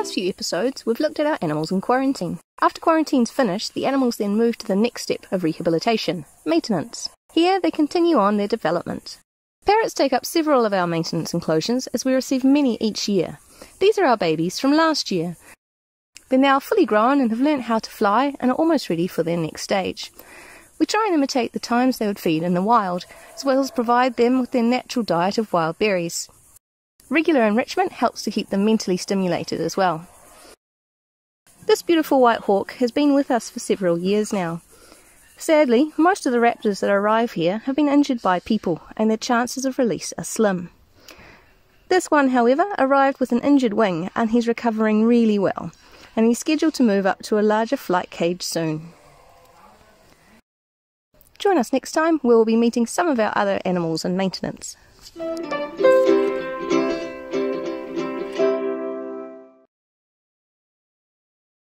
last few episodes, we've looked at our animals in quarantine. After quarantine's finished, the animals then move to the next step of rehabilitation maintenance. Here, they continue on their development. Parrots take up several of our maintenance enclosures as we receive many each year. These are our babies from last year. They're now fully grown and have learnt how to fly and are almost ready for their next stage. We try and imitate the times they would feed in the wild, as well as provide them with their natural diet of wild berries. Regular enrichment helps to keep them mentally stimulated as well. This beautiful white hawk has been with us for several years now. Sadly, most of the raptors that arrive here have been injured by people, and their chances of release are slim. This one, however, arrived with an injured wing and he's recovering really well, and he's scheduled to move up to a larger flight cage soon. Join us next time where we'll be meeting some of our other animals in maintenance.